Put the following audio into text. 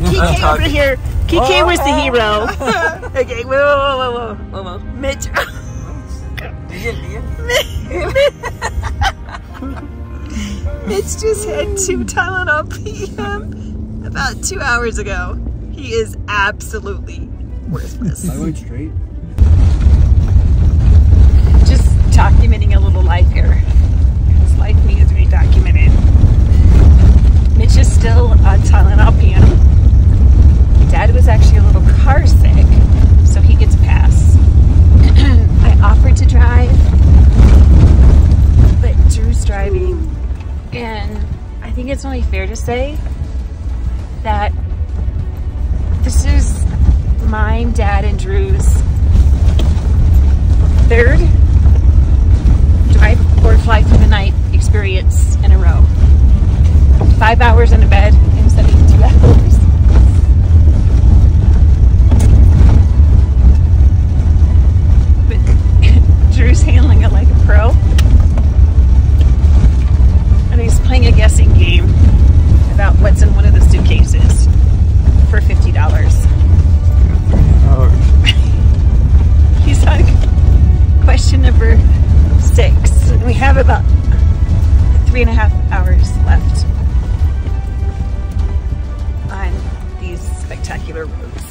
Kike, he? Kike over here. Kike was the oh. hero. okay, whoa, whoa, whoa, whoa, whoa, whoa, whoa. Mitch. Mitch just had two Tylenol PM about two hours ago. He is absolutely worthless. I went straight. Just documenting a little life here. His life needs to be documented. Mitch is still on Tylenol PM. Dad was actually a little car sick, so he gets a pass. I offered to drive, but Drew's driving. And I think it's only fair to say that this is mine, Dad, and Drew's third drive or fly through the night experience in a row. Five hours in a bed have about three and a half hours left on these spectacular roads.